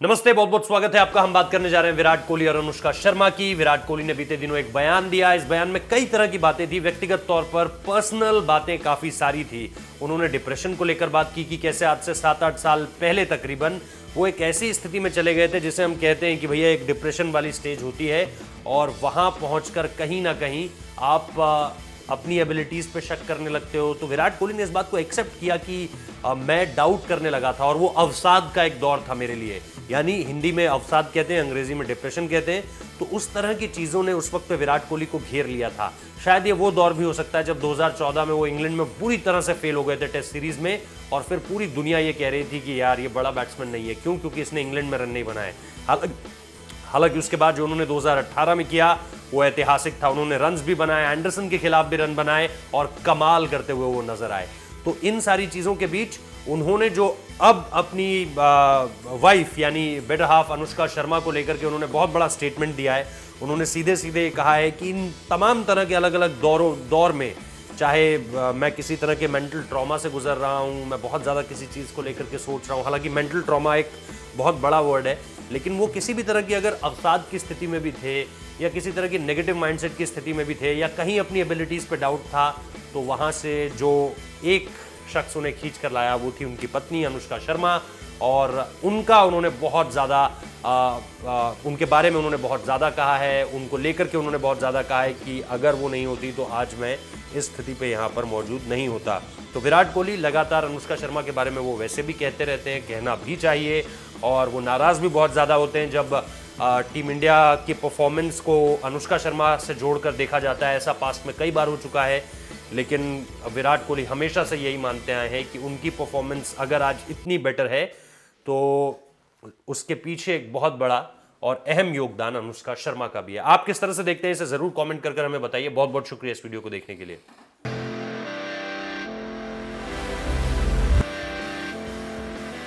नमस्ते, बहुत बहुत स्वागत है आपका। हम बात करने जा रहे हैं विराट कोहली और अनुष्का शर्मा की। विराट कोहली ने बीते दिनों एक बयान दिया। इस बयान में कई तरह की बातें थी। व्यक्तिगत तौर पर पर्सनल बातें काफ़ी सारी थी। उन्होंने डिप्रेशन को लेकर बात की कि कैसे आज से सात आठ साल पहले तकरीबन वो एक ऐसी स्थिति में चले गए थे जिसे हम कहते हैं कि भैया एक डिप्रेशन वाली स्टेज होती है और वहाँ पहुंचकर कहीं ना कहीं आप अपनी एबिलिटीज़ पे शक करने लगते हो। तो विराट कोहली ने इस बात को एक्सेप्ट किया कि आ, मैं डाउट करने लगा था और वो अवसाद का एक दौर था मेरे लिए। यानी हिंदी में अवसाद कहते हैं अंग्रेज़ी में डिप्रेशन कहते हैं। तो उस तरह की चीज़ों ने उस वक्त विराट कोहली को घेर लिया था। शायद ये वो दौर भी हो सकता है जब 2014 में वो इंग्लैंड में पूरी तरह से फेल हो गए थे टेस्ट सीरीज़ में और फिर पूरी दुनिया ये कह रही थी कि यार ये बड़ा बैट्समैन नहीं है। क्यों? क्योंकि इसने इंग्लैंड में रन नहीं बनाए। हालाँकि उसके बाद जो उन्होंने 2018 में किया, वो ऐतिहासिक था। उन्होंने रन भी बनाए एंडरसन के खिलाफ भी रन बनाए और कमाल करते हुए वो नज़र आए। तो इन सारी चीज़ों के बीच उन्होंने जो अब अपनी वाइफ यानी बेटर हाफ़ अनुष्का शर्मा को लेकर के उन्होंने बहुत बड़ा स्टेटमेंट दिया है। उन्होंने सीधे सीधे कहा है कि इन तमाम तरह के अलग अलग दौरों, दौर में, चाहे मैं किसी तरह के मेंटल ट्रॉमा से गुजर रहा हूँ, मैं बहुत ज़्यादा किसी चीज़ को लेकर के सोच रहा हूँ। हालाँकि मेंटल ट्रॉमा एक बहुत बड़ा वर्ड है। लेकिन वो किसी भी तरह की अगर अवसाद की स्थिति में भी थे, या किसी तरह की नेगेटिव माइंडसेट की स्थिति में भी थे, या कहीं अपनी एबिलिटीज़ पे डाउट था तो वहाँ से जो एक शख्स उन्हें खींच कर लाया, वो थी उनकी पत्नी अनुष्का शर्मा, और उनका उन्होंने बहुत ज़्यादा उनके बारे में उन्होंने बहुत ज़्यादा कहा है उनको लेकर के उन्होंने बहुत ज़्यादा कहा है कि अगर वो नहीं होती तो आज मैं इस स्थिति पे यहाँ पर मौजूद नहीं होता। तो विराट कोहली लगातार अनुष्का शर्मा के बारे में वो वैसे भी कहते रहते हैं कहना भी चाहिए और वो नाराज़ भी बहुत ज़्यादा होते हैं जब आ, टीम इंडिया की परफॉर्मेंस को अनुष्का शर्मा से जोड़कर देखा जाता है ऐसा पास्ट में कई बार हो चुका है। लेकिन विराट कोहली हमेशा से यही मानते आए हैं कि उनकी परफॉर्मेंस अगर आज इतनी बेटर है तो उसके पीछे एक बहुत बड़ा और अहम योगदान अनुष्का शर्मा का भी है। आप किस तरह से देखते हैं इसे? ज़रूर कमेंट कर हमें बताइए। बहुत बहुत शुक्रिया इस वीडियो को देखने के लिए।